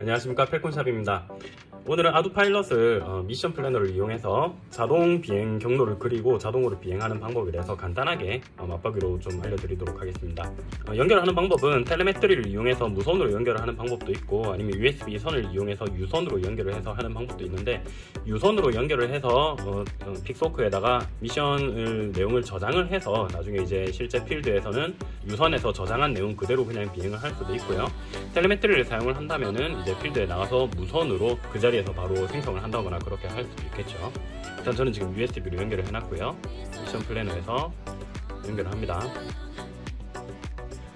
안녕하십니까. 펠콘샵입니다 오늘은 아두 파일럿을 어, 미션 플래너를 이용해서 자동 비행 경로를 그리고 자동으로 비행하는 방법에 대해서 간단하게 어, 맛보기로 좀 알려드리도록 하겠습니다. 어, 연결하는 방법은 텔레메트리를 이용해서 무선으로 연결을 하는 방법도 있고 아니면 USB 선을 이용해서 유선으로 연결을 해서 하는 방법도 있는데 유선으로 연결을 해서 어, 어, 픽소크에다가 미션을 내용을 저장을 해서 나중에 이제 실제 필드에서는 유선에서 저장한 내용 그대로 그냥 비행을 할 수도 있고요. 텔레메트리를 사용을 한다면은 이제 필드에 나가서 무선으로 그자 리에서 바로 생성을 한다거나 그렇게 할 수도 있겠죠. 일단 저는 지금 USB로 연결을 해놨고요. 미션 플래너에서 연결을 합니다.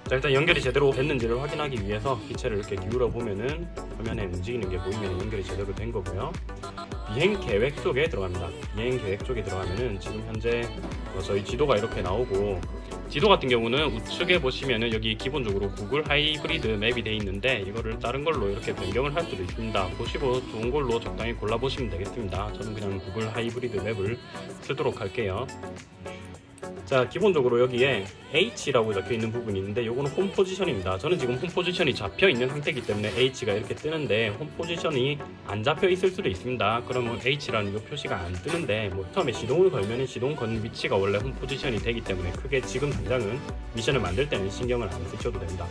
자 일단 연결이 제대로 됐는지를 확인하기 위해서 기체를 이렇게 기울여 보면은 화면에 움직이는 게 보이면 연결이 제대로 된 거고요. 비행 계획 쪽에 들어갑니다. 비행 계획 쪽에 들어가면은 지금 현재 어, 저희 지도가 이렇게 나오고 지도 같은 경우는 우측에 보시면은 여기 기본적으로 구글 하이브리드 맵이 되어 있는데 이거를 다른 걸로 이렇게 변경을 할 수도 있습니다. 보시고 좋은 걸로 적당히 골라 보시면 되겠습니다. 저는 그냥 구글 하이브리드 맵을 쓰도록 할게요. 자 기본적으로 여기에 H라고 적혀 있는 부분이 있는데 이거는 홈 포지션입니다. 저는 지금 홈 포지션이 잡혀 있는 상태이기 때문에 H가 이렇게 뜨는데 홈 포지션이 안 잡혀 있을 수도 있습니다. 그러면 H라는 이 표시가 안 뜨는데 뭐 처음에 시동을 걸면 시동 건 위치가 원래 홈 포지션이 되기 때문에 크게 지금 당장은 미션을 만들 때는 신경을 안 쓰셔도 됩니다.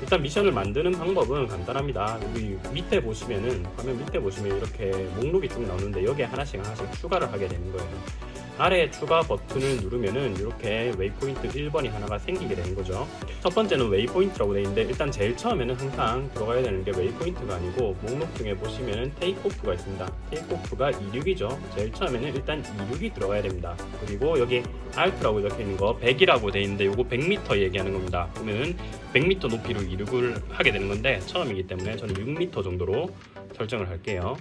일단 미션을 만드는 방법은 간단합니다. 여기 밑에 보시면은 화면 밑에 보시면 이렇게 목록이 쭉 나오는데 여기에 하나씩 하나씩 추가를 하게 되는 거예요 아래 추가 버튼을 누르면은 이렇게 waypoint 1번이 하나가 생기게 되는 거죠. 첫 번째는 waypoint라고 되어 있는데 일단 제일 처음에는 항상 들어가야 되는 게 waypoint가 아니고 목록 중에 보시면은 takeoff가 있습니다. takeoff가 26이죠. 제일 처음에는 일단 26이 들어가야 됩니다. 그리고 여기 Alt라고 적혀 있는 거 100이라고 되어 있는데 이거 100m 얘기하는 겁니다. 그러면 100m 높이로 이륙을 하게 되는 건데 처음이기 때문에 저는 6m 정도로 설정을 할게요.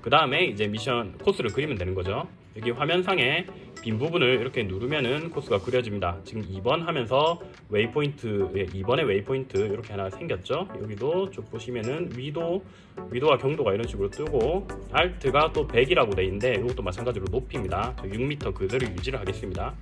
그 다음에 이제 미션 코스를 그리면 되는 거죠. 여기 화면상에 빈 부분을 이렇게 누르면은 코스가 그려집니다. 지금 2번 하면서 waypoint, 예, 2번의 waypoint 이렇게 하나 생겼죠. 여기도 쭉 보시면은 위도, 위도와 경도가 이런 식으로 뜨고 Alt가 또 100이라고 돼 있는데 이것도 마찬가지로 높입니다. 6m 그대로 유지를 하겠습니다.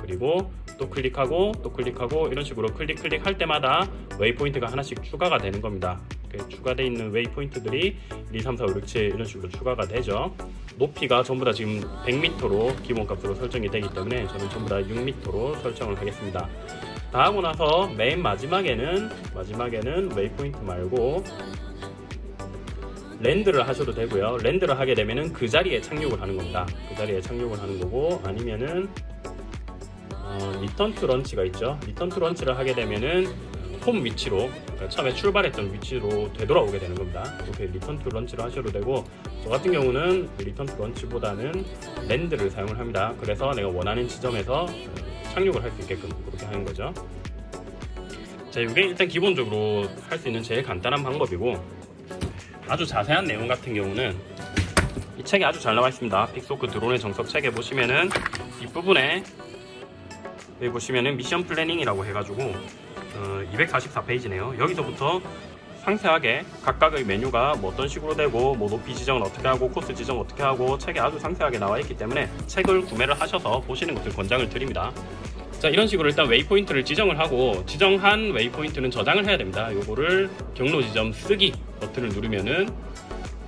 그리고 또 클릭하고 또 클릭하고 이런 식으로 클릭 클릭 할 때마다 waypoint가 하나씩 추가가 되는 겁니다. 추가되어 있는 waypoint들이 1, 2, 3, 4, 5, 6, 7 이런 식으로 추가가 되죠. 높이가 전부 다 지금 100m로 기본값으로 설정이 되기 때문에 저는 전부 다 6m로 설정을 하겠습니다. 다 하고 나서 맨 마지막에는 마지막에는 waypoint 말고 land를 하셔도 되고요. land를 하게 되면은 그 자리에 착륙을 하는 겁니다. 그 자리에 착륙을 하는 거고 아니면은 어, return to launch가 있죠. return to launch를 하게 되면은 홈 위치로 그러니까 처음에 출발했던 위치로 되돌아오게 되는 겁니다. 이렇게 return to launch를 하셔도 되고 저 같은 경우는 return to launch보다는 land를 사용을 합니다. 그래서 내가 원하는 지점에서 착륙을 할 수 있게끔 그렇게 하는 거죠. 자, 이게 일단 기본적으로 할 수 있는 제일 간단한 방법이고 아주 자세한 내용 같은 경우는 이 책에 아주 잘 나와 있습니다. 픽스호크 드론의 정석 책에 보시면은 뒷부분에 여기 보시면은 mission planning이라고 해가지고 어, 244페이지네요. 여기서부터 상세하게 각각의 메뉴가 뭐 어떤 식으로 되고 뭐 높이 지정을 어떻게 하고 코스 지정 어떻게 하고 책에 아주 상세하게 나와 있기 때문에 책을 구매를 하셔서 보시는 것을 권장을 드립니다. 자 이런 식으로 일단 waypoint를 지정을 하고 지정한 waypoint는 저장을 해야 됩니다. 요거를 경로 지점 쓰기 버튼을 누르면은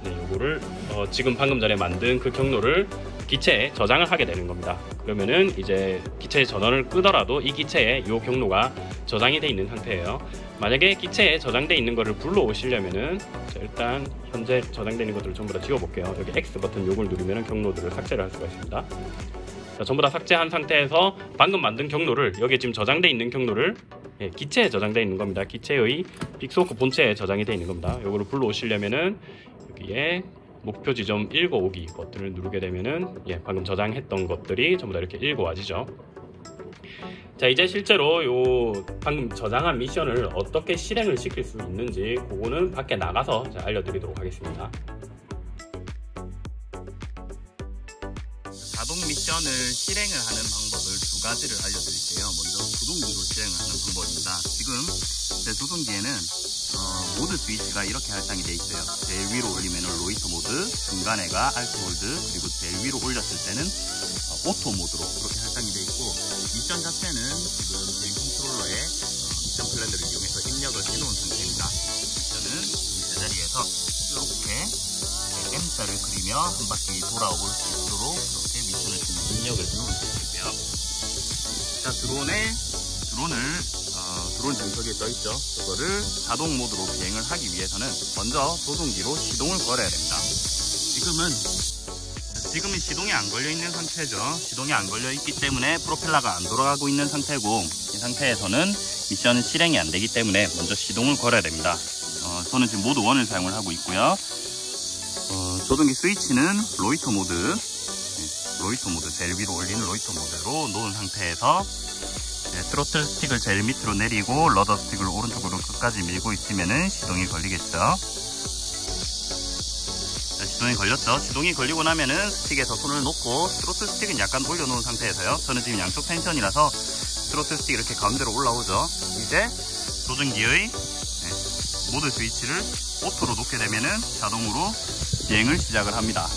네, 요거를 어, 지금 방금 전에 만든 그 경로를 기체에 저장을 하게 되는 겁니다. 그러면은 이제 기체 전원을 끄더라도 이 기체에 이 경로가 저장이 돼 있는 상태예요. 만약에 기체에 저장돼 있는 것을 불러오시려면은 일단 현재 저장되어 있는 것들을 전부 다 지워볼게요. 여기 X 버튼 요걸 누르면 경로들을 삭제를 할 수가 있습니다. 자, 전부 다 삭제한 상태에서 방금 만든 경로를 여기에 지금 저장돼 있는 경로를 예, 기체에 저장되어 있는 겁니다. 기체의 빅소크 본체에 저장이 되어 있는 겁니다. 요거를 불러오시려면은 여기에 목표 지점 읽어오기 버튼을 누르게 되면은 예, 방금 저장했던 것들이 전부 다 이렇게 읽어와지죠. 자 이제 실제로 요 방금 저장한 미션을 어떻게 실행을 시킬 수 있는지 그거는 밖에 나가서 알려드리도록 하겠습니다. 자동 미션을 실행을 하는 방법을 두 가지를 알려드릴게요. 먼저 조종기로 실행을 하는 방법입니다. 지금 제 조종기에는 어, 모드 스위치가 이렇게 할당이 되어 있어요. 제일 위로 올리면 loiter 모드, 중간에가 alt hold, 그리고 제일 위로 올렸을 때는 어, auto 모드로 그렇게 할당이 되어 있고 미션 자체는 지금 게임 컨트롤러에 어, Mission Planner를 이용해서 입력을 해놓은 상태입니다. 미션은 이 제자리에서 이렇게 M자를 그리며 한 바퀴 돌아올 수 있도록 이렇게 미션을 입력을 해놓을 수 있고요. 자, 드론에, 드론을, 어, 드론 정석에 떠있죠. 그거를 자동 모드로 비행을 하기 위해서는 먼저 조종기로 시동을 걸어야 됩니다. 지금은 지금은 시동이 안 걸려 있는 상태죠. 시동이 안 걸려 있기 때문에 프로펠러가 안 돌아가고 있는 상태고 이 상태에서는 미션은 실행이 안 되기 때문에 먼저 시동을 걸어야 됩니다. 어, 저는 지금 모드 1을 사용을 하고 있고요. 어, 조종기 스위치는 loiter 모드, 네, loiter 모드 제일 위로 올리는 loiter 모드로 놓은 상태에서 네, 트로틀 스틱을 제일 밑으로 내리고 rudder 스틱을 오른쪽으로 끝까지 밀고 있으면 시동이 걸리겠죠. 자, 시동이 걸렸죠. 시동이 걸리고 나면은 스틱에서 손을 놓고 트로틀 스틱은 약간 올려놓은 상태에서요. 저는 지금 양쪽 텐션이라서 트로틀 스틱 이렇게 가운데로 올라오죠. 이제 조종기의 네, 모드 스위치를 auto로 놓게 되면은 자동으로 비행을 시작을 합니다.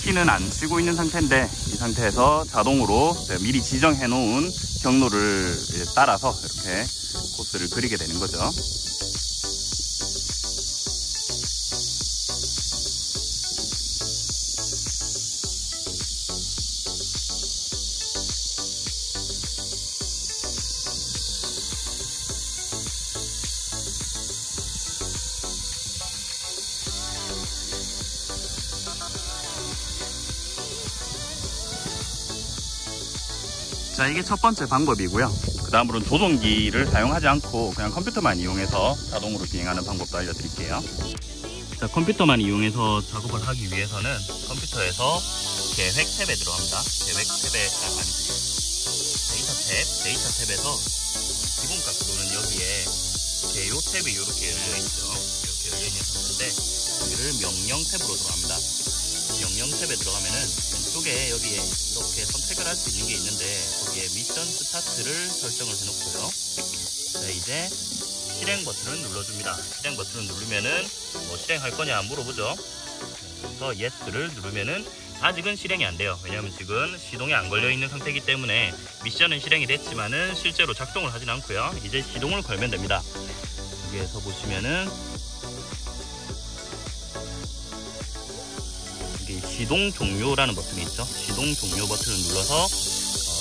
키는 안 치고 있는 상태인데 이 상태에서 자동으로 미리 지정해 놓은 경로를 따라서 이렇게 코스를 그리게 되는 거죠. 자, 이게 첫 번째 방법이고요. 그 다음으로는 조종기를 사용하지 않고 그냥 컴퓨터만 이용해서 자동으로 비행하는 방법도 알려드릴게요. 자, 컴퓨터만 이용해서 작업을 하기 위해서는 컴퓨터에서 계획 탭에 들어갑니다. 계획 탭에, 아, 아니지. 데이터 탭, 데이터 탭에서 기본적으로는 여기에 개요 탭이 이렇게 열려 있죠. 이렇게 열려 있는 상태인데, 여기를 명령 탭으로 들어갑니다. 명령 탭에 들어가면은 왼쪽에 여기에 이렇게 선택을 할 수 있는 게 있는데 거기에 미션 스타트를 설정을 해놓고요. 자 이제 실행 버튼을 눌러줍니다. 실행 버튼을 누르면은 뭐 실행할 거냐 물어보죠. 그래서 yes를 누르면은 아직은 실행이 안 돼요. 왜냐하면 지금 시동이 안 걸려 있는 상태이기 때문에 미션은 실행이 됐지만은 실제로 작동을 하진 않고요. 이제 시동을 걸면 됩니다. 여기에서 보시면은 시동 종료라는 버튼이 있죠. 시동 종료 버튼을 눌러서 어,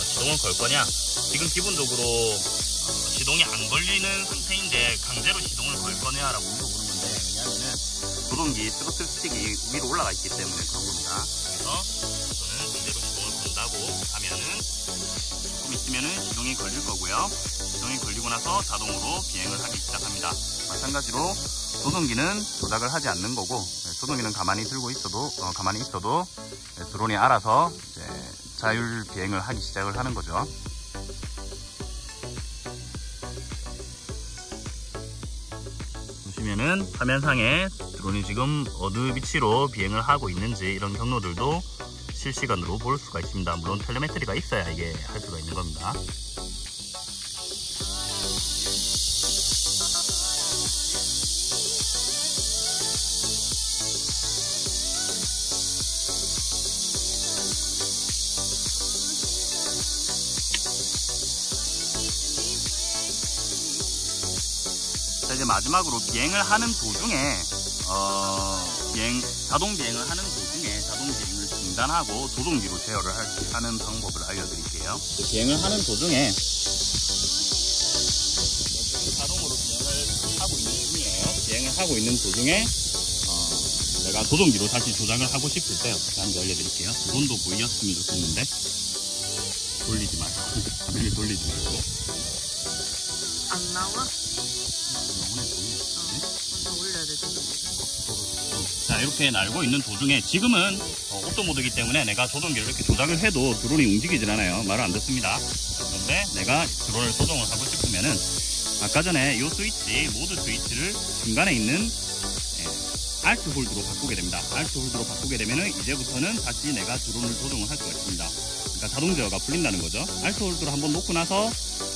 시동을 걸 거냐. 지금 기본적으로 어, 시동이 안 걸리는 상태인데 강제로 시동을 걸 거냐라고 물어보는 건데 왜냐하면은 조종기 트로틀 스틱이 위로 올라가 있기 때문에 그런 겁니다. 그래서 저는 강제로 시동을 건다고 하면은 조금 있으면은 시동이 걸릴 거고요. 시동이 걸리고 나서 자동으로 비행을 하기 시작합니다. 마찬가지로 조종기는 조작을 하지 않는 거고 네, 조종기는 가만히 들고 있어도 어, 가만히 있어도 네, 드론이 알아서 이제 자율 비행을 하기 시작을 하는 거죠. 보시면은 화면상에 드론이 지금 어느 위치로 비행을 하고 있는지 이런 경로들도 실시간으로 볼 수가 있습니다. 물론 텔레메트리가 있어야 이게 할 수가 있는 겁니다. 이제 마지막으로 비행을 하는 도중에 어, 비행 자동 비행을 하는 도중에 자동 비행을 중단하고 조종기로 제어를 할, 하는 방법을 알려드릴게요. 비행을 하는 도중에 자동으로 비행을 하고 있는 중이에요. 비행을 하고 있는 도중에 어, 내가 조종기로 다시 조작을 하고 싶을 때 하는지 알려드릴게요. 드론도 보이었으면 좋겠는데 돌리지 말고 화면을 돌리지 말고 안 나와? 자 이렇게 날고 있는 도중에 지금은 어, auto 모드이기 때문에 내가 조종기를 이렇게 조작을 해도 드론이 움직이질 않아요. 말을 안 듣습니다. 그런데 내가 드론을 조종을 하고 싶으면은 아까 전에 이 스위치 모드 스위치를 중간에 있는 예, alt hold로 바꾸게 됩니다. alt hold로 바꾸게 되면은 이제부터는 다시 내가 드론을 조종을 할 수가 있습니다. 그러니까 자동 제어가 풀린다는 거죠. Alt Hold로 한번 놓고 나서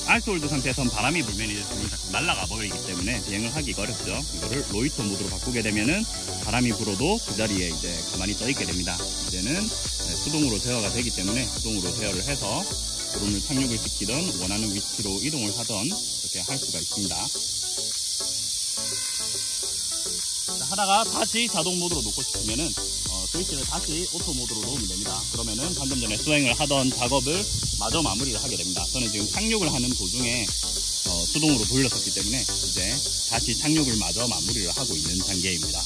Alt Hold 상태에서는 바람이 불면 이제 드론이 자꾸 날아가 버리기 때문에 비행을 하기가 어렵죠 이거를 Loiter 모드로 바꾸게 되면은 바람이 불어도 그 자리에 이제 가만히 떠 있게 됩니다. 이제는 네, 수동으로 제어가 되기 때문에 수동으로 제어를 해서 드론을 착륙을 시키든 원하는 위치로 이동을 하던 이렇게 할 수가 있습니다. 자, 하다가 다시 자동 모드로 놓고 싶으면은 어, 스위치를 다시 Auto 모드로 놓으면 됩니다. 그러면은 방금 전에 수행을 하던 작업을 마저 마무리를 하게 됩니다. 저는 지금 착륙을 하는 도중에 어, 수동으로 돌렸었기 때문에 이제 다시 착륙을 마저 마무리를 하고 있는 단계입니다.